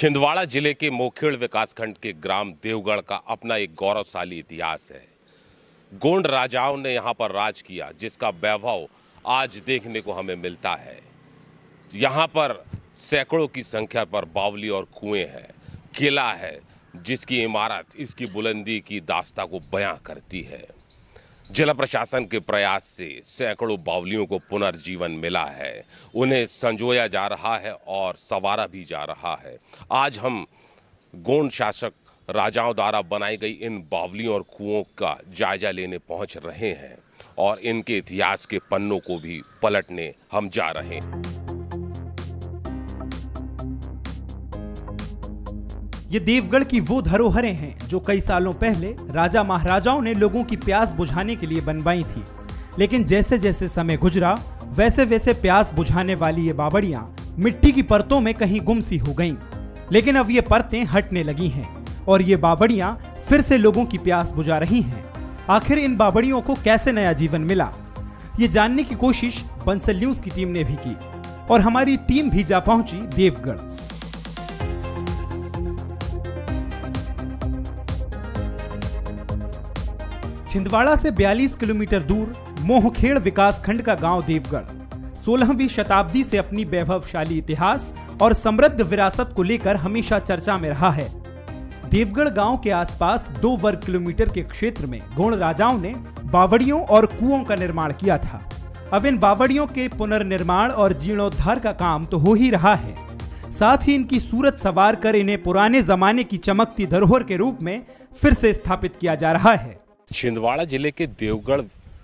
छिंदवाड़ा ज़िले के मोखेड़ विकासखंड के ग्राम देवगढ़ का अपना एक गौरवशाली इतिहास है। गोंड राजाओं ने यहाँ पर राज किया, जिसका वैभव आज देखने को हमें मिलता है। यहाँ पर सैकड़ों की संख्या पर बावली और कुएँ हैं, किला है, जिसकी इमारत इसकी बुलंदी की दास्ता को बयां करती है। जिला प्रशासन के प्रयास से सैकड़ों बावलियों को पुनर्जीवन मिला है। उन्हें संजोया जा रहा है और संवारा भी जा रहा है। आज हम गोंड शासक राजाओं द्वारा बनाई गई इन बावलियों और कुओं का जायजा लेने पहुँच रहे हैं और इनके इतिहास के पन्नों को भी पलटने हम जा रहे हैं। ये देवगढ़ की वो धरोहरें हैं जो कई सालों पहले राजा महाराजाओं ने लोगों की प्यास बुझाने के लिए बनवाई थी। लेकिन जैसे जैसे समय गुजरा वैसे वैसे प्यास बुझाने वाली ये बावड़ियाँ मिट्टी की परतों में कहीं गुम सी हो गईं। लेकिन अब ये परतें हटने लगी हैं और ये बावड़ियाँ फिर से लोगों की प्यास बुझा रही हैं। आखिर इन बाबड़ियों को कैसे नया जीवन मिला? ये जानने की कोशिश बंसल न्यूज़ की टीम ने भी की और हमारी टीम भी जा पहुँची देवगढ़। छिंदवाड़ा से 42 किलोमीटर दूर मोहखेड़ विकास खंड का गाँव देवगढ़। 16वीं शताब्दी से अपनी वैभवशाली इतिहास और समृद्ध विरासत को लेकर हमेशा चर्चा में रहा है। देवगढ़ गाँव के आसपास दो वर्ग किलोमीटर के क्षेत्र में गोण राजाओं ने बावड़ियों और कुओं का निर्माण किया था। अब इन बावड़ियों के पुनर्निर्माण और जीर्णोद्धार का काम तो हो ही रहा है। साथ ही इनकी सूरत सवार कर इन्हें पुराने जमाने की चमकती धरोहर के रूप में फिर से स्थापित किया जा रहा है। छिंदवाड़ा ज़िले के देवगढ़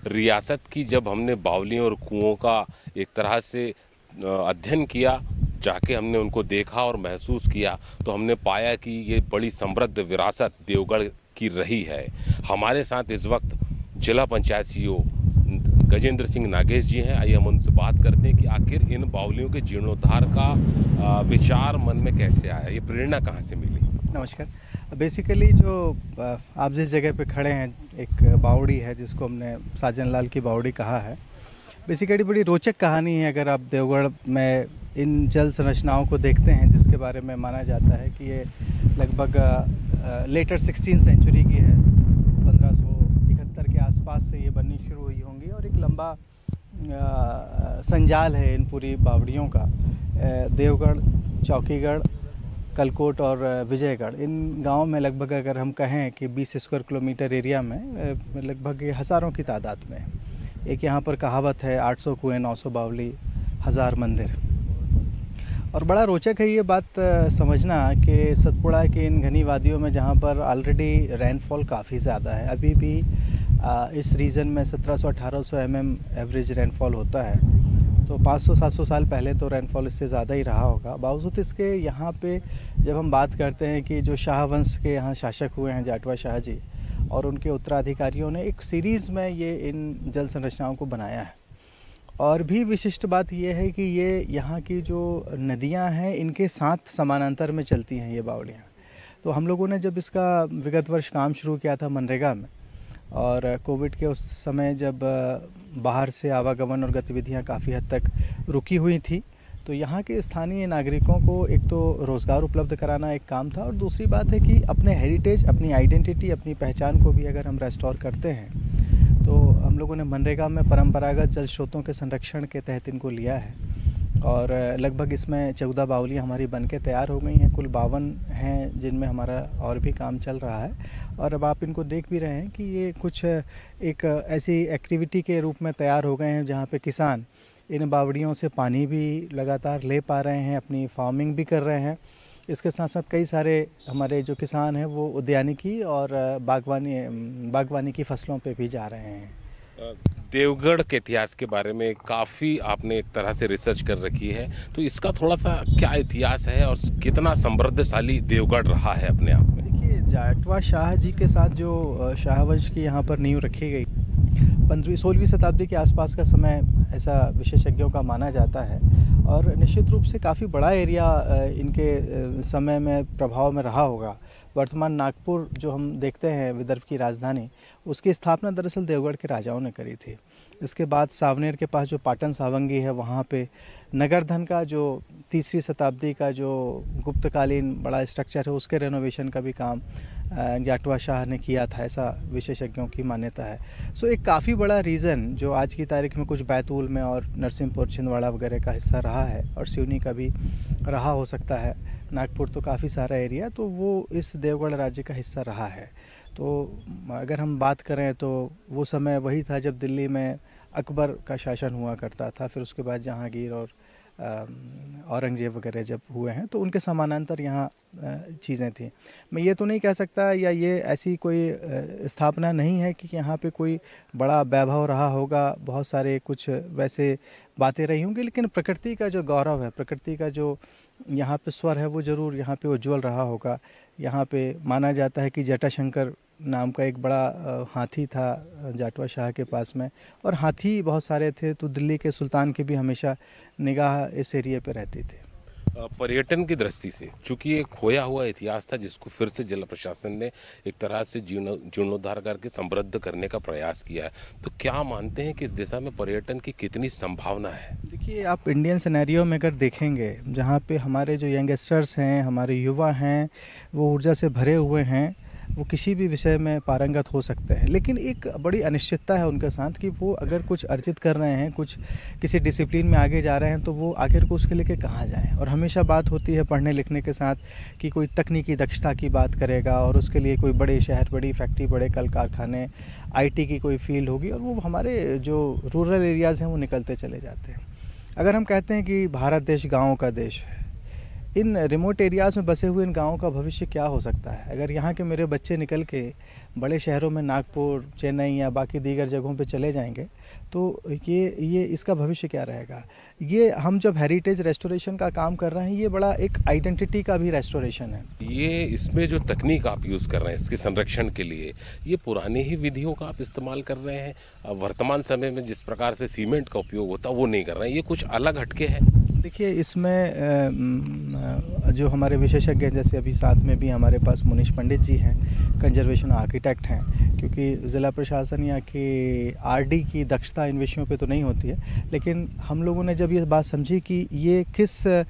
रियासत की जब हमने बावलियों और कुओं का एक तरह से अध्ययन किया, जाके हमने उनको देखा और महसूस किया तो हमने पाया कि ये बड़ी समृद्ध विरासत देवगढ़ की रही है। हमारे साथ इस वक्त जिला पंचायत सीईओ गजेंद्र सिंह नागेश जी हैं। आइए हम उनसे बात करते हैं कि आखिर इन बावलियों के जीर्णोद्धार का विचार मन में कैसे आया? ये प्रेरणा कहाँ से मिली? नमस्कार। बेसिकली जो आप जिस जगह पे खड़े हैं, एक बावड़ी है, जिसको हमने साजन लाल की बावड़ी कहा है, बेसिकली बड़ी रोचक कहानी है। अगर आप देवगढ़ में इन जल संरचनाओं को देखते हैं, जिसके बारे में माना जाता है कि ये लगभग लेटर सिक्सटीन सेंचुरी की है। पंद्रह सौ इकहत्तर के आसपास से ये बननी शुरू हुई होंगी और एक लंबा संजाल है इन पूरी बावड़ियों का। देवगढ़, चौकीगढ़ कलकोट और विजयगढ़। इन गाँव में लगभग अगर हम कहें कि 20 स्क्वायर किलोमीटर एरिया में लगभग हज़ारों की तादाद में। एक यहाँ पर कहावत है 800 कुएँ, नौ सौ बावली, हज़ार मंदिर। और बड़ा रोचक है ये बात समझना कि सतपुड़ा के इन घनी वादियों में जहाँ पर ऑलरेडी रेनफॉल काफ़ी ज़्यादा है, अभी भी इस रीजन में 1700-1800 एम एवरेज रेनफॉल होता है। तो 500-700 साल पहले तो रेनफॉल इससे ज़्यादा ही रहा होगा। बावजूद इसके यहाँ पे जब हम बात करते हैं कि जो शाह वंश के यहाँ शासक हुए हैं जाटवा शाह जी और उनके उत्तराधिकारियों ने एक सीरीज़ में ये इन जल संरचनाओं को बनाया है। और भी विशिष्ट बात यह है कि ये यहाँ की जो नदियाँ हैं, इनके साथ समानांतर में चलती हैं ये बावड़ियाँ। तो हम लोगों ने जब इसका विगत वर्ष काम शुरू किया था मनरेगा में और कोविड के उस समय जब बाहर से आवागमन और गतिविधियाँ काफ़ी हद तक रुकी हुई थी तो यहाँ के स्थानीय नागरिकों को एक तो रोज़गार उपलब्ध कराना एक काम था और दूसरी बात है कि अपने हेरिटेज अपनी आइडेंटिटी अपनी पहचान को भी अगर हम रेस्टोर करते हैं तो हम लोगों ने मनरेगा में परंपरागत जल स्रोतों के संरक्षण के तहत इनको लिया है। और लगभग इसमें चौदह बावलियाँ हमारी बन के तैयार हो गई हैं। कुल बावन हैं जिनमें हमारा और भी काम चल रहा है। और अब आप इनको देख भी रहे हैं कि ये कुछ एक ऐसी एक्टिविटी के रूप में तैयार हो गए हैं जहाँ पे किसान इन बावड़ियों से पानी भी लगातार ले पा रहे हैं, अपनी फ़ार्मिंग भी कर रहे हैं। इसके साथ साथ कई सारे हमारे जो किसान हैं वो उद्यानिकी और बागवानी बागवानी की फ़सलों पे भी जा रहे हैं। देवगढ़ के इतिहास के बारे में काफ़ी आपने एक तरह से रिसर्च कर रखी है। तो इसका थोड़ा सा क्या इतिहास है और कितना समृद्धशाली देवगढ़ रहा है अपने आप में? देखिए जाटवा शाह जी के साथ जो शाहवंश की यहाँ पर नींव रखी गई, पंद्रहवीं, सोलहवीं शताब्दी के आसपास का समय ऐसा विशेषज्ञों का माना जाता है। और निश्चित रूप से काफ़ी बड़ा एरिया इनके समय में, प्रभाव में रहा होगा। वर्तमान नागपुर जो हम देखते हैं विदर्भ की राजधानी, उसकी स्थापना दरअसल देवगढ़ के राजाओं ने करी थी। इसके बाद सावनेर के पास जो पाटन सावंगी है, वहाँ पे नगरधन का जो तीसरी शताब्दी का जो गुप्तकालीन बड़ा स्ट्रक्चर है, उसके रेनोवेशन का भी काम जाटवा शाह ने किया था, ऐसा विशेषज्ञों की मान्यता है। सो एक काफ़ी बड़ा रीज़न जो आज की तारीख में कुछ बैतूल में और नरसिंहपुर, छिंदवाड़ा वगैरह का हिस्सा रहा है और सिवनी का भी रहा हो सकता है नागपुर तो काफ़ी सारा एरिया तो वो इस देवगढ़ राज्य का हिस्सा रहा है। तो अगर हम बात करें तो वो समय वही था जब दिल्ली में अकबर का शासन हुआ करता था, फिर उसके बाद जहांगीर और औरंगज़ेब वगैरह जब हुए हैं तो उनके समानांतर यहाँ चीज़ें थी। मैं ये तो नहीं कह सकता या ये ऐसी कोई स्थापना नहीं है कि यहाँ पे कोई बड़ा वैभव रहा होगा, बहुत सारे कुछ वैसे बातें रही होंगी, लेकिन प्रकृति का जो गौरव है, प्रकृति का जो यहाँ पे स्वर है वो ज़रूर, यहाँ पे उज्जवल रहा होगा। यहाँ पे माना जाता है कि जटाशंकर नाम का एक बड़ा हाथी था जाटवा शाह के पास में। और हाथी बहुत सारे थे तो दिल्ली के सुल्तान की भी हमेशा निगाह इस एरिए पे रहती थी। पर्यटन की दृष्टि से, चूँकि एक खोया हुआ इतिहास था जिसको फिर से जिला प्रशासन ने एक तरह से जीर्ण, जीर्णोद्धार करके समृद्ध करने का प्रयास किया है तो क्या मानते हैं कि इस दिशा में पर्यटन की कितनी संभावना है? देखिए, आप इंडियन सिनेरियो में अगर देखेंगे, जहाँ पे हमारे जो यंगस्टर्स हैं, हमारे युवा हैं, वो ऊर्जा से भरे हुए हैं वो किसी भी विषय में पारंगत हो सकते हैं। लेकिन एक बड़ी अनिश्चितता है उनके साथ कि वो अगर कुछ अर्जित कर रहे हैं, कुछ किसी डिसिप्लिन में आगे जा रहे हैं तो वो आखिर को उसके लेके कहाँ जाएँ? और हमेशा बात होती है पढ़ने लिखने के साथ कि कोई तकनीकी दक्षता की बात करेगा और उसके लिए कोई बड़े शहर, बड़ी फैक्ट्री बड़े कल कारखाने आईटी की कोई फ़ील्ड होगी और वो हमारे जो रूरल एरियाज़ हैं, वो निकलते चले जाते हैं। अगर हम कहते हैं कि भारत देश गाँव का देश है इन रिमोट एरियाज़ में बसे हुए इन गाँवों का भविष्य क्या हो सकता है? अगर यहाँ के मेरे बच्चे निकल के बड़े शहरों में नागपुर, चेन्नई या बाकी दीगर जगहों पे चले जाएँगे तो ये ये इसका भविष्य क्या रहेगा? ये हम जब हेरिटेज रेस्टोरेशन का काम कर रहे हैं, ये बड़ा एक आइडेंटिटी का भी रेस्टोरेशन है। ये इसमें जो तकनीक आप यूज़ कर रहे हैं, इसके संरक्षण के लिए, ये पुरानी ही विधियों का आप इस्तेमाल कर रहे हैं? वर्तमान समय में जिस प्रकार से सीमेंट का उपयोग होता है, वो नहीं कर रहे हैं। ये कुछ अलग हटके है। देखिए इसमें जो हमारे विशेषज्ञ हैं जैसे अभी साथ में भी हमारे पास मुनीश पंडित जी हैं कंजर्वेशन आर्किटेक्ट हैं क्योंकि ज़िला प्रशासन या कि आरडी की दक्षता इन विषयों पे तो नहीं होती है लेकिन हम लोगों ने जब ये बात समझी कि ये किस आ,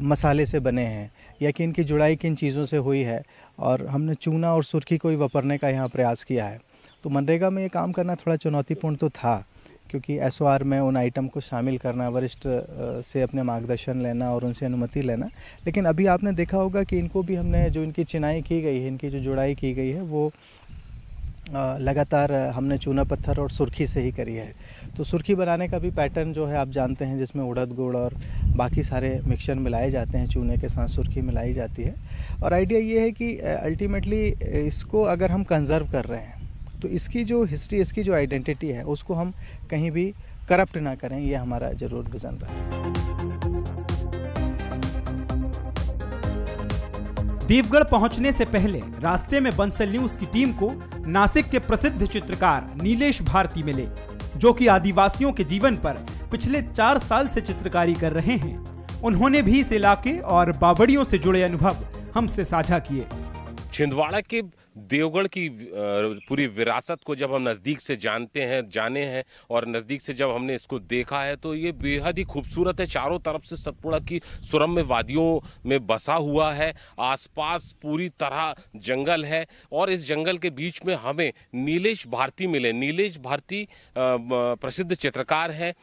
मसाले से बने हैं या कि इनकी जुड़ाई किन चीज़ों से हुई है और हमने चूना और सुर्खी को ही वपरने का यहाँ प्रयास किया है तो मनरेगा में ये काम करना थोड़ा चुनौतीपूर्ण तो था। क्योंकि एसओआर में उन आइटम को शामिल करना, वरिष्ठ से अपने मार्गदर्शन लेना और उनसे अनुमति लेना। लेकिन अभी आपने देखा होगा कि इनको भी हमने जो इनकी चिनाई की गई है, इनकी जो जुड़ाई की गई है, वो लगातार हमने चूना पत्थर और सुर्खी से ही करी है। तो सुर्खी बनाने का भी पैटर्न जो है आप जानते हैं, जिसमें उड़द गुड़ और बाकी सारे मिक्सचर मिलाए जाते हैं, चूने के साथ सुर्खी मिलाई जाती है। और आइडिया ये है कि अल्टीमेटली इसको अगर हम कंज़र्व कर रहे हैं तो इसकी जो हिस्ट्री इसकी जो आइडेंटिटी है उसको हम कहीं भी करप्ट ना करें ये हमारा ज़रूर विज़न रहा देवगढ़ पहुँचने से पहले रास्ते में बंसल न्यूज़ की टीम को नासिक के प्रसिद्ध चित्रकार नीलेश भारती मिले जो कि आदिवासियों के जीवन पर पिछले चार साल से चित्रकारी कर रहे हैं। उन्होंने भी इस इलाके और बावड़ियों से जुड़े अनुभव हमसे साझा किए। छिंदवाड़ा के देवगढ़ की पूरी विरासत को जब हम नज़दीक से जानते हैं, जाने हैं और नज़दीक से जब हमने इसको देखा है तो ये बेहद ही खूबसूरत है। चारों तरफ़ से सतपुड़ा की सुरम्य वादियों में बसा हुआ है। आसपास पूरी तरह जंगल है और इस जंगल के बीच में हमें नीलेश भारती मिले। नीलेश भारती प्रसिद्ध चित्रकार हैं।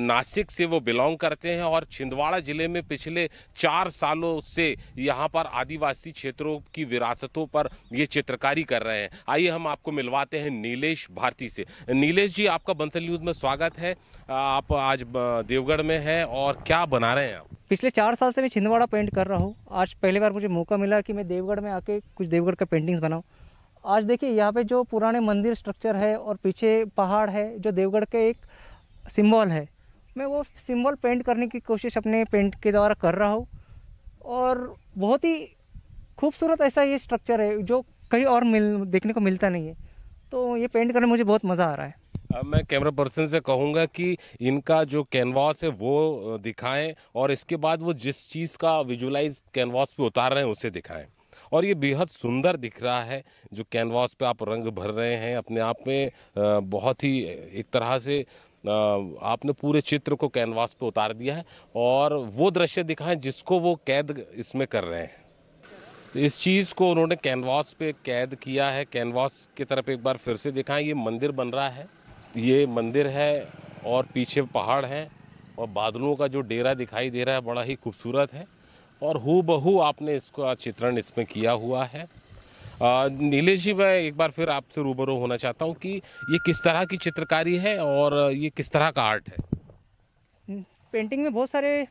नासिक से वो बिलोंग करते हैं और छिंदवाड़ा ज़िले में पिछले चार सालों से यहाँ पर आदिवासी क्षेत्रों की विरासतों पर ये चित्र चित्रकारी कर रहे हैं। आइए हम आपको मिलवाते हैं नीलेश भारती से। नीलेश जी, आपका बंसल न्यूज़ में स्वागत है। आप आज देवगढ़ में हैं और क्या बना रहे हैं आप? पिछले चार साल से मैं छिंदवाड़ा पेंट कर रहा हूँ। आज पहली बार मुझे मौका मिला कि मैं देवगढ़ में आके कुछ देवगढ़ का पेंटिंग्स बनाऊँ। आज देखिए, यहाँ पे जो पुराने मंदिर स्ट्रक्चर है और पीछे पहाड़ है, जो देवगढ़ के एक सिंबल है, मैं वो सिंबल पेंट करने की कोशिश अपने पेंट के द्वारा कर रहा हूँ। और बहुत ही खूबसूरत ऐसा ये स्ट्रक्चर है, जो कहीं और मिल, देखने को मिलता नहीं है। तो ये पेंट करने में मुझे बहुत मज़ा आ रहा है। अब मैं कैमरा पर्सन से कहूँगा कि इनका जो कैनवास है वो दिखाएँ और इसके बाद वो जिस चीज़ का विजुलाइज कैनवास पे उतार रहे हैं उसे दिखाएँ। और ये बेहद सुंदर दिख रहा है, जो कैनवास पे आप रंग भर रहे हैं अपने आप में बहुत ही एक तरह से आपने पूरे चित्र को कैनवास पे उतार दिया है और वो दृश्य दिखाएँ जिसको वो कैद इसमें कर रहे हैं। तो इस चीज़ को उन्होंने कैनवास पे कैद किया है। कैनवास की तरफ़ एक बार फिर से दिखाएँ ये मंदिर बन रहा है। ये मंदिर है और पीछे पहाड़ हैं और बादलों का जो डेरा दिखाई दे रहा है बड़ा ही खूबसूरत है। और हु बहू आपने इसका चित्रण इसमें किया हुआ है। आ, नीलेश जी मैं एक बार फिर आपसे रूबरू होना चाहता हूँ कि ये किस तरह की चित्रकारी है और ये किस तरह का आर्ट है? पेंटिंग में बहुत सारे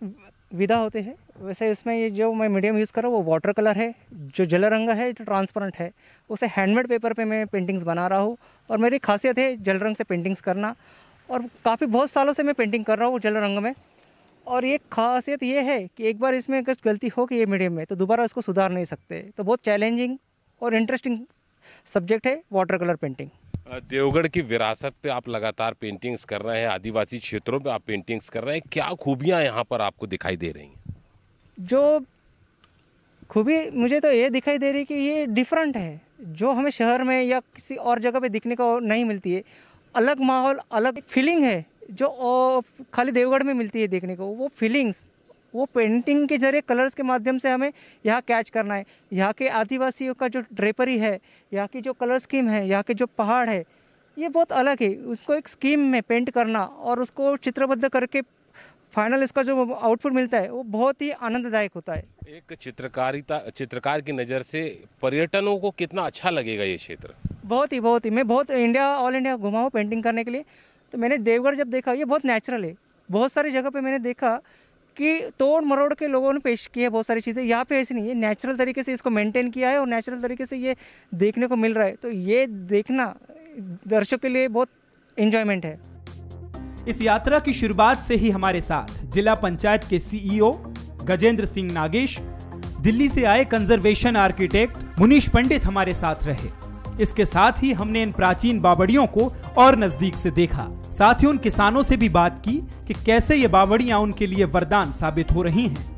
विधा होते हैं। वैसे इसमें ये जो मैं मीडियम यूज़ कर रहा हूँ, वो वाटर कलर है, जो जल रंग है, जो ट्रांसपेरेंट है। उसे हैंडमेड पेपर पे मैं पेंटिंग्स बना रहा हूँ और मेरी खासियत है जल रंग से पेंटिंग्स करना। और काफ़ी बहुत सालों से मैं पेंटिंग कर रहा हूँ जल रंग में। और ये खासियत ये है कि एक बार इसमें अगर गलती हो गई ये मीडियम में तो दोबारा इसको सुधार नहीं सकते। तो बहुत चैलेंजिंग और इंटरेस्टिंग सब्जेक्ट है वाटर कलर पेंटिंग देवगढ़ की विरासत पे आप लगातार पेंटिंग्स कर रहे हैं, आदिवासी क्षेत्रों पे आप पेंटिंग्स कर रहे हैं, क्या खूबियाँ यहाँ पर आपको दिखाई दे रही हैं? जो खूबी मुझे तो ये दिखाई दे रही कि ये डिफरेंट है। जो हमें शहर में या किसी और जगह पे दिखने को नहीं मिलती है। अलग माहौल, अलग फीलिंग है जो खाली देवगढ़ में मिलती है देखने को। वो फीलिंग्स वो पेंटिंग के ज़रिए कलर्स के माध्यम से हमें यहाँ कैच करना है। यहाँ के आदिवासियों का जो ड्रेपरी है यहाँ की जो कलर स्कीम है यहाँ के जो पहाड़ है ये बहुत अलग है। उसको एक स्कीम में पेंट करना और उसको चित्रबद्ध करके फाइनल इसका जो आउटपुट मिलता है वो बहुत ही आनंददायक होता है। एक चित्रकारिता चित्रकार की नज़र से पर्यटनों को कितना अच्छा लगेगा ये क्षेत्र? बहुत ही बहुत ही। मैं बहुत इंडिया ऑल इंडिया घुमा हूँ पेंटिंग करने के लिए। तो मैंने देवगढ़ जब देखा ये बहुत नेचुरल है। बहुत सारी जगह पे मैंने देखा कि तोड़ मरोड़ के लोगों ने पेश की है बहुत सारी चीज़ें। यहाँ पे ऐसी नहीं है नेचुरल तरीके से इसको मेंटेन किया है और नेचुरल तरीके से ये देखने को मिल रहा है। तो ये देखना दर्शकों के लिए बहुत इन्जॉयमेंट है। इस यात्रा की शुरुआत से ही हमारे साथ जिला पंचायत के सीईओ गजेंद्र सिंह नागेश, दिल्ली से आए कंजर्वेशन आर्किटेक्ट मुनीश पंडित हमारे साथ रहे। इसके साथ ही हमने इन प्राचीन बावड़ियों को और नज़दीक से देखा। साथ ही उन किसानों से भी बात की कि कैसे ये बावड़ियाँ उनके लिए वरदान साबित हो रही हैं।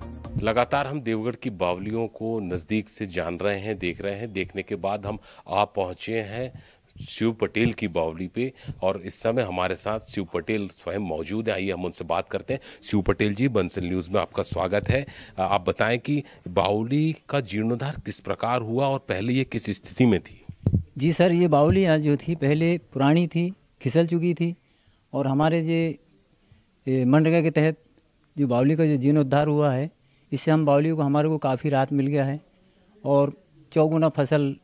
लगातार हम देवगढ़ की बावलियों को नज़दीक से जान रहे हैं, देख रहे हैं। देखने के बाद हम आ पहुँचे हैं शिव पटेल की बावली पे और इस समय हमारे साथ शिव पटेल स्वयं मौजूद है। आइए हम उनसे बात करते हैं। शिव पटेल जी, बंसल न्यूज़ में आपका स्वागत है। आप बताएँ कि बावली का जीर्णोद्धार किस प्रकार हुआ और पहले ये किस स्थिति में थी? जी सर ये बावली यहाँ जो थी पहले पुरानी थी खिसल चुकी थी और हमारे जो ये मनरेगा के तहत जो बावली का जो जीर्णोद्धार हुआ है इससे हम बावली को हमारे को काफ़ी राहत मिल गया है और चौगुना फ़सल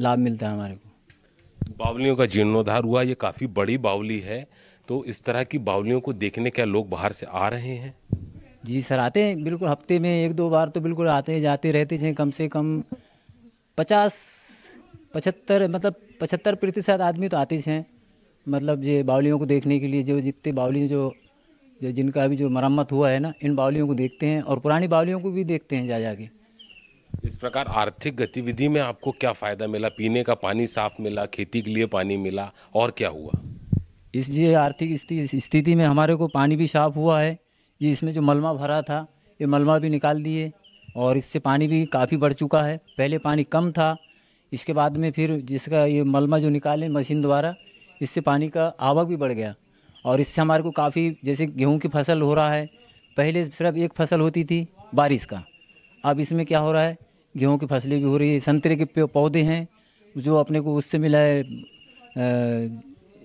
लाभ मिलता है हमारे को। बावलियों का जीर्णोद्धार हुआ ये काफ़ी बड़ी बावली है तो इस तरह की बावलियों को देखने क्या लोग बाहर से आ रहे हैं? जी सर आते हैं बिल्कुल हफ़्ते में एक दो बार तो बिल्कुल आते जाते रहते हैं कम से कम पचास पचहत्तर मतलब पचहत्तर प्रतिशत आदमी तो आते ही। हैं मतलब ये बावलियों को देखने के लिए जो जितने बावली जो जो जिनका अभी जो मरम्मत हुआ है ना इन बावलियों को देखते हैं और पुरानी बावलियों को भी देखते हैं जा जाके इस प्रकार आर्थिक गतिविधि में आपको क्या फ़ायदा मिला? पीने का पानी साफ़ मिला खेती के लिए पानी मिला और क्या हुआ? इस ये आर्थिक स्थिति स्थिति में हमारे को पानी भी साफ़ हुआ है। ये इसमें जो मलमा भरा था ये मलमा भी निकाल दिए और इससे पानी भी काफ़ी बढ़ चुका है। पहले पानी कम था इसके बाद में फिर जिसका ये मलमा जो निकाले मशीन द्वारा, इससे पानी का आवक भी बढ़ गया। और इससे हमारे को काफ़ी, जैसे गेहूँ की फ़सल हो रहा है, पहले सिर्फ़ एक फ़सल होती थी बारिश का। अब इसमें क्या हो रहा है, गेहूँ की फ़सलें भी हो रही है, संतरे के पौधे हैं, जो अपने को उससे मिला है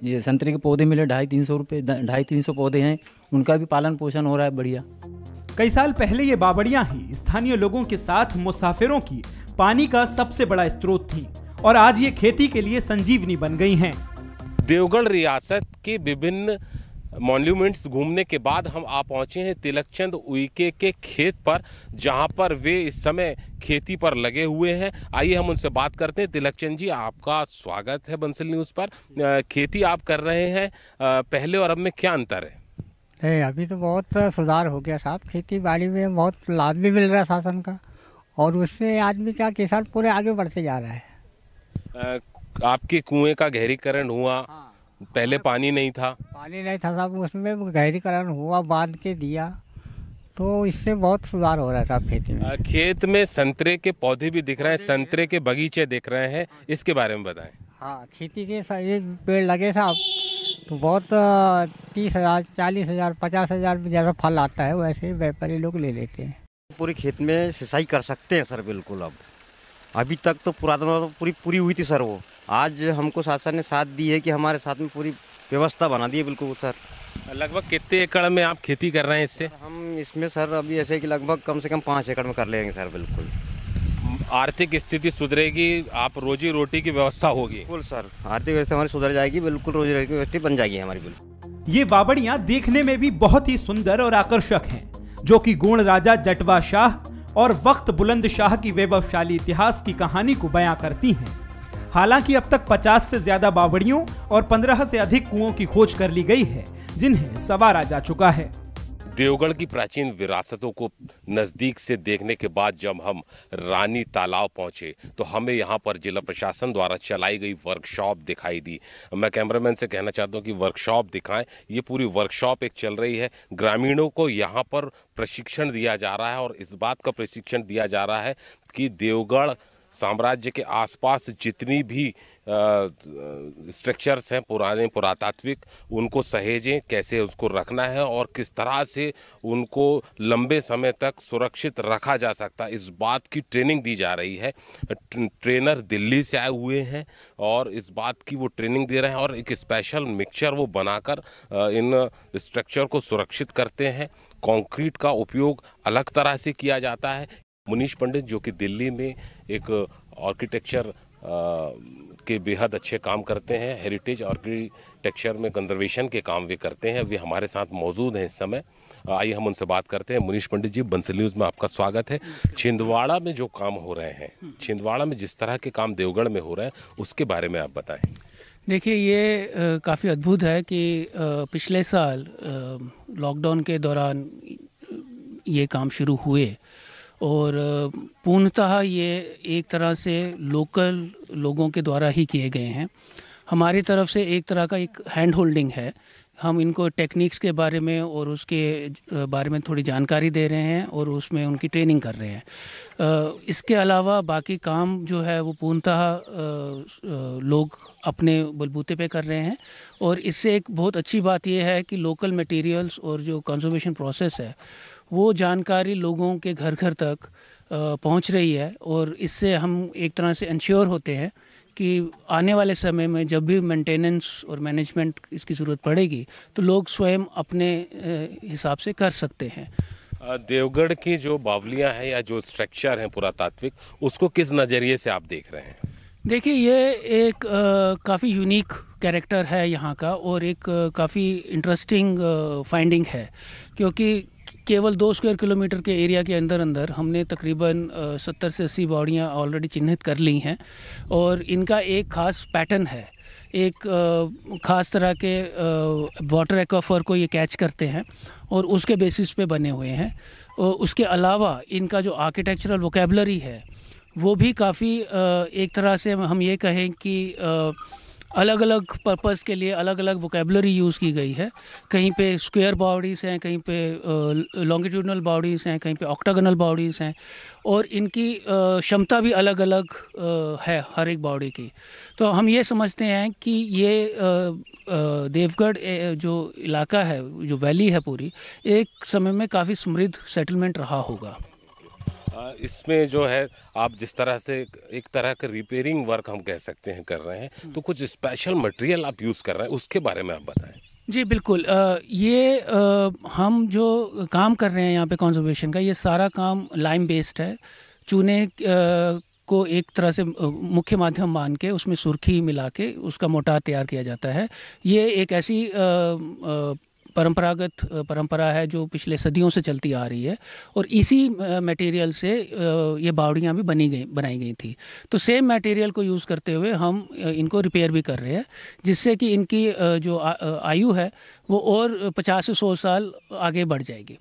ये संतरे के पौधे मिले ढाई तीन सौ रुपये, ढाई तीन सौ पौधे हैं, उनका भी पालन पोषण हो रहा है, बढ़िया। कई साल पहले ये बाबड़ियाँ ही स्थानीय लोगों के साथ मुसाफिरों की पानी का सबसे बड़ा स्रोत थी और आज ये खेती के लिए संजीवनी बन गई हैं। देवगढ़ रियासत के विभिन्न मॉन्यूमेंट्स घूमने के बाद हम आ पहुँचे हैं तिलकचंद उइके के खेत पर जहाँ पर वे इस समय खेती पर लगे हुए हैं। आइए हम उनसे बात करते हैं। तिलकचंद जी आपका स्वागत है बंसल न्यूज़ पर। खेती आप कर रहे हैं। पहले और अब में क्या अंतर है? है अभी तो बहुत सुधार हो गया साहब। खेती बाड़ी में बहुत लाभ भी मिल रहा है शासन का। और उससे आदमी क्या किसान पूरे आगे बढ़ते जा रहा है। आपके कुएँ का गहरीकरण हुआ। पहले पानी नहीं था। पानी नहीं था साहब उसमें गहरीकरण हुआ बाँध के दिया। तो इससे बहुत सुधार हो रहा था खेती में। खेत में संतरे के पौधे भी दिख रहे हैं संतरे के बगीचे दिख रहे हैं। इसके बारे में बताएँ। हाँ खेती के ये पेड़ लगे साहब तो बहुत तीस हज़ार चालीस हज़ार पचास हज़ार में जैसा फल आता है वैसे व्यापारी लोग ले लेते हैं। पूरे खेत में सिंचाई कर सकते हैं सर बिल्कुल अब। अभी तक तो पुरातन पूरी पूरी हुई थी सर वो। आज हमको शासन ने साथ दी है कि हमारे साथ में पूरी व्यवस्था बना दी है बिल्कुल सर। लगभग कितने एकड़ में आप खेती कर रहे हैं इससे? हम इसमें सर अभी ऐसे कि लगभग कम से कम पाँच एकड़ में कर लेंगे सर बिल्कुल। आर्थिक स्थिति सुधरेगी आप रोजी रोटी की व्यवस्था होगी। बिल्कुल सर आर्थिक व्यवस्था हमारी सुधर जाएगी बिल्कुल रोजी रोटी की व्यवस्था बन जाएगी हमारी बिल्कुल। ये बावड़ियाँ देखने में भी बहुत ही सुंदर और आकर्षक हैं। जो कि गुण राजा जटवा शाह और वक्त बुलंद शाह की वैभवशाली इतिहास की कहानी को बयां करती हैं। हालाँकि अब तक 50 से ज़्यादा बावड़ियों और 15 से अधिक कुओं की खोज कर ली गई है, जिन्हें सवारा जा चुका है। देवगढ़ की प्राचीन विरासतों को नज़दीक से देखने के बाद जब हम रानी तालाब पहुँचे तो हमें यहाँ पर जिला प्रशासन द्वारा चलाई गई वर्कशॉप दिखाई दी। मैं कैमरामैन से कहना चाहता हूँ कि वर्कशॉप दिखाएँ। ये पूरी वर्कशॉप एक चल रही है। ग्रामीणों को यहाँ पर प्रशिक्षण दिया जा रहा है और इस बात का प्रशिक्षण दिया जा रहा है कि देवगढ़ साम्राज्य के आसपास जितनी भी स्ट्रक्चर्स हैं, पुराने, पुरातात्विक, उनको सहेजें, कैसे उसको रखना है और किस तरह से उनको लंबे समय तक सुरक्षित रखा जा सकता है इस बात की ट्रेनिंग दी जा रही है। ट्रेनर दिल्ली से आए हुए हैं और इस बात की वो ट्रेनिंग दे रहे हैं और एक स्पेशल मिक्सचर वो बनाकर इन स्ट्रक्चर को सुरक्षित करते हैं। कंक्रीट का उपयोग अलग तरह से किया जाता है। मुनीश पंडित, जो कि दिल्ली में एक आर्किटेक्चर के बेहद अच्छे काम करते हैं हेरिटेज आर्किटेक्चर में कंजर्वेशन के काम वे करते हैं। वे हमारे साथ मौजूद हैं इस समय। आइए हम उनसे बात करते हैं। मुनीश पंडित जी, बंसल न्यूज़ में आपका स्वागत है। छिंदवाड़ा में जो काम हो रहे हैं, छिंदवाड़ा में जिस तरह के काम देवगढ़ में हो रहे हैं, उसके बारे में आप बताएँ। देखिए, ये काफ़ी अद्भुत है कि पिछले साल लॉकडाउन के दौरान ये काम शुरू हुए। और पूर्णतः ये एक तरह से लोकल लोगों के द्वारा ही किए गए हैं। हमारी तरफ़ से एक तरह का एक हैंड होल्डिंग है। हम इनको टेक्निक्स के बारे में और उसके बारे में थोड़ी जानकारी दे रहे हैं और उसमें उनकी ट्रेनिंग कर रहे हैं। इसके अलावा बाकी काम जो है वो पूर्णतः लोग अपने बलबूते पे कर रहे हैं। और इससे एक बहुत अच्छी बात यह है कि लोकल मटेरियल्स और जो कंजर्वेशन प्रोसेस है वो जानकारी लोगों के घर घर तक पहुँच रही है और इससे हम एक तरह से इंश्योर होते हैं कि आने वाले समय में जब भी मेंटेनेंस और मैनेजमेंट इसकी ज़रूरत पड़ेगी तो लोग स्वयं अपने हिसाब से कर सकते हैं। देवगढ़ की जो बावलियाँ हैं या जो स्ट्रक्चर हैं पुरातात्विक उसको किस नज़रिए से आप देख रहे हैं? देखिए ये एक काफ़ी यूनिक कैरेक्टर है यहाँ का और एक काफ़ी इंटरेस्टिंग फाइंडिंग है क्योंकि केवल दो स्क्वायर किलोमीटर के एरिया के अंदर अंदर हमने तकरीबन सत्तर से अस्सी बॉडियाँ ऑलरेडी चिन्हित कर ली हैं और इनका एक ख़ास पैटर्न है। एक ख़ास तरह के वाटर एक्वाफर को ये कैच करते हैं और उसके बेसिस पे बने हुए हैं। और उसके अलावा इनका जो आर्किटेक्चरल वोकेबलरी है, वो भी काफ़ी एक तरह से हम ये कहें कि अलग अलग पर्पस के लिए अलग अलग वोकेबलरी यूज़ की गई है। कहीं पे स्क्वायर बॉडीज़ हैं, कहीं पे लॉन्गिट्यूडनल बॉडीज़ हैं, कहीं पे ऑक्टागनल बॉडीज़ हैं और इनकी क्षमता भी अलग अलग है हर एक बॉडी की। तो हम ये समझते हैं कि ये देवगढ़ जो इलाका है, जो वैली है पूरी, एक समय में काफ़ी समृद्ध सेटलमेंट रहा होगा। इसमें जो है आप जिस तरह से एक तरह का रिपेयरिंग वर्क हम कह सकते हैं कर रहे हैं तो कुछ स्पेशल मटेरियल आप यूज़ कर रहे हैं उसके बारे में आप बताएँ। जी बिल्कुल अ, ये अ, हम जो काम कर रहे हैं यहाँ पे कंजर्वेशन का ये सारा काम लाइम बेस्ड है। चूने को एक तरह से मुख्य माध्यम मान के उसमें सुर्खी मिला के उसका मोटार तैयार किया जाता है। ये एक ऐसी परंपरागत परंपरा है जो पिछले सदियों से चलती आ रही है और इसी मटेरियल से ये बावड़ियाँ भी बनी गई, बनाई गई थी। तो सेम मटेरियल को यूज़ करते हुए हम इनको रिपेयर भी कर रहे हैं, जिससे कि इनकी जो आयु है वो और पचास से सौ साल आगे बढ़ जाएगी।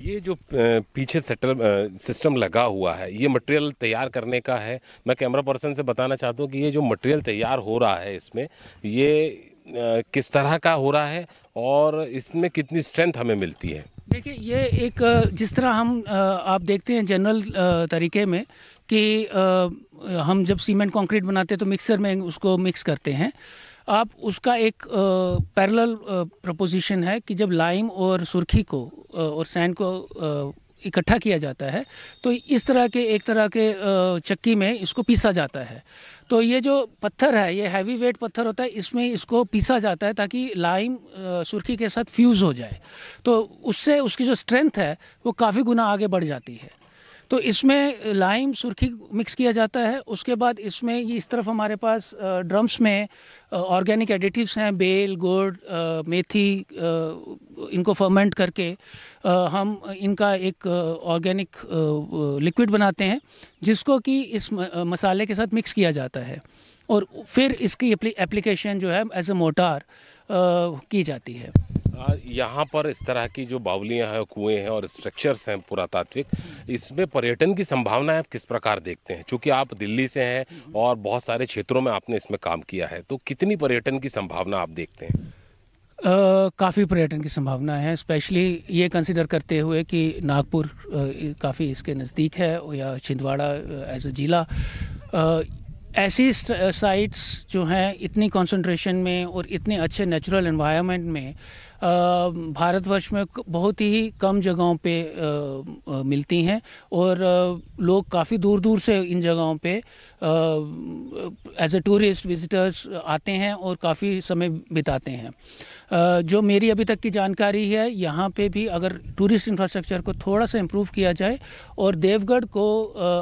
ये जो पीछे सेटल सिस्टम लगा हुआ है, ये मटेरियल तैयार करने का है। मैं कैमरा पर्सन से बताना चाहता हूँ कि ये जो मटेरियल तैयार हो रहा है इसमें, ये किस तरह का हो रहा है और इसमें कितनी स्ट्रेंथ हमें मिलती है? देखिए, ये एक जिस तरह हम आप देखते हैं जनरल तरीके में कि हम जब सीमेंट कंक्रीट बनाते हैं तो मिक्सर में उसको मिक्स करते हैं। आप उसका एक पैरेलल प्रपोजिशन है कि जब लाइम और सुर्खी को और सैंड को इकट्ठा किया जाता है तो इस तरह के, एक तरह के चक्की में इसको पीसा जाता है। तो ये जो पत्थर है, ये हैवी वेट पत्थर होता है, इसमें इसको पीसा जाता है ताकि लाइम सुर्खी के साथ फ्यूज़ हो जाए। तो उससे उसकी जो स्ट्रेंथ है, वो काफ़ी गुना आगे बढ़ जाती है। तो इसमें लाइम सुर्खी मिक्स किया जाता है। उसके बाद इसमें ये इस तरफ़ हमारे पास ड्रम्स में ऑर्गेनिक एडिटिव्स हैं बेल गुड़ मेथी इनको फर्मेंट करके हम इनका एक ऑर्गेनिक लिक्विड बनाते हैं, जिसको कि इस मसाले के साथ मिक्स किया जाता है। और फिर इसकी एप्लीकेशन जो है एज ए मोटार की जाती है। यहाँ पर इस तरह की जो बावलियाँ हैं, कुएँ हैं और स्ट्रक्चर्स हैं पुरातात्विक इसमें पर्यटन की संभावना आप किस प्रकार देखते हैं? क्योंकि आप दिल्ली से हैं और बहुत सारे क्षेत्रों में आपने इसमें काम किया है तो कितनी पर्यटन की संभावना आप देखते हैं? काफ़ी पर्यटन की संभावना है, स्पेशली ये कंसिडर करते हुए कि नागपुर काफ़ी इसके नज़दीक है या छिंदवाड़ा एज अ जिला। ऐसी साइट्स जो हैं, इतनी कंसंट्रेशन में और इतने अच्छे नेचुरल एनवायरनमेंट में भारतवर्ष में बहुत ही कम जगहों पे मिलती हैं और लोग काफ़ी दूर दूर से इन जगहों पे एज ए टूरिस्ट विजिटर्स आते हैं और काफ़ी समय बिताते हैं। जो मेरी अभी तक की जानकारी है, यहाँ पे भी अगर टूरिस्ट इंफ्रास्ट्रक्चर को थोड़ा सा इम्प्रूव किया जाए और देवगढ़ को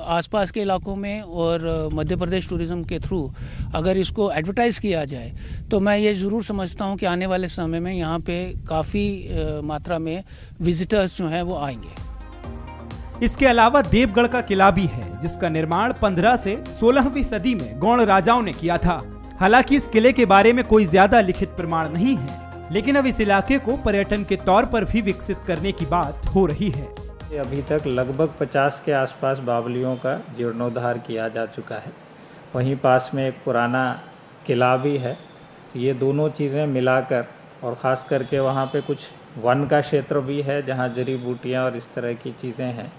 आसपास के इलाकों में और मध्य प्रदेश टूरिज़्म के थ्रू अगर इसको एडवर्टाइज़ किया जाए तो मैं ये ज़रूर समझता हूँ कि आने वाले समय में यहाँ पे काफ़ी मात्रा में विजिटर्स जो हैं वो आएँगे। इसके अलावा देवगढ़ का किला भी है जिसका निर्माण 15 से 16वीं सदी में गौड़ राजाओं ने किया था। हालाँकि इस किले के बारे में कोई ज़्यादा लिखित प्रमाण नहीं है लेकिन अब इस इलाके को पर्यटन के तौर पर भी विकसित करने की बात हो रही है। अभी तक लगभग 50 के आसपास बावलियों का जीर्णोद्धार किया जा चुका है। वहीं पास में एक पुराना किला भी है ये दोनों चीज़ें मिलाकर और ख़ास करके वहाँ पे कुछ वन का क्षेत्र भी है, जहाँ जड़ी बूटियाँ और इस तरह की चीज़ें हैं।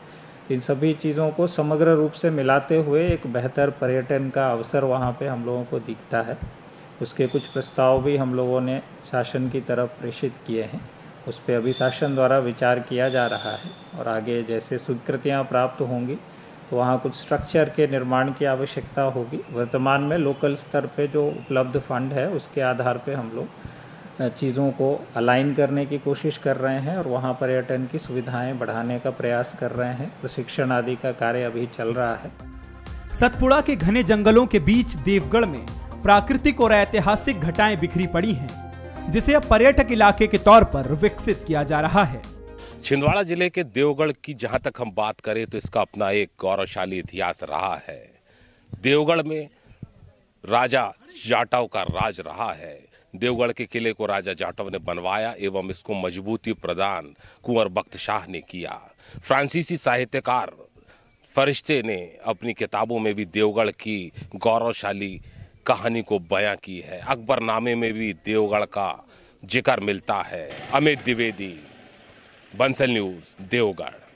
इन सभी चीज़ों को समग्र रूप से मिलाते हुए एक बेहतर पर्यटन का अवसर वहाँ पे हम लोगों को दिखता है। उसके कुछ प्रस्ताव भी हम लोगों ने शासन की तरफ़ प्रेषित किए हैं। उस पर अभी शासन द्वारा विचार किया जा रहा है और आगे जैसे स्वीकृतियाँ प्राप्त होंगी तो वहाँ कुछ स्ट्रक्चर के निर्माण की आवश्यकता होगी। वर्तमान में लोकल स्तर पे जो उपलब्ध फंड है, उसके आधार पे हम लोग चीज़ों को अलाइन करने की कोशिश कर रहे हैं और वहाँ पर्यटन की सुविधाएँ बढ़ाने का प्रयास कर रहे हैं। प्रशिक्षण आदि का कार्य अभी चल रहा है। सतपुड़ा के घने जंगलों के बीच देवगढ़ में प्राकृतिक और ऐतिहासिक घटाएँ बिखरी पड़ी हैं, जिसे अब पर्यटक इलाके के तौर पर विकसित किया जा रहा है। छिंदवाड़ा ज़िले के देवगढ़ की जहाँ तक हम बात करें तो इसका अपना एक गौरवशाली इतिहास रहा है। देवगढ़ में राजा जाटव का राज रहा है। देवगढ़ के किले को राजा जाटव ने बनवाया एवं इसको मजबूती प्रदान कुंवर बख्त शाह ने किया। फ्रांसीसी साहित्यकार फरिश्ते ने अपनी किताबों में भी देवगढ़ की गौरवशाली कहानी को बयां की है। अकबरनामे में भी देवगढ़ का ज़िक्र मिलता है। अमित द्विवेदी बंसल न्यूज़ देवगढ़।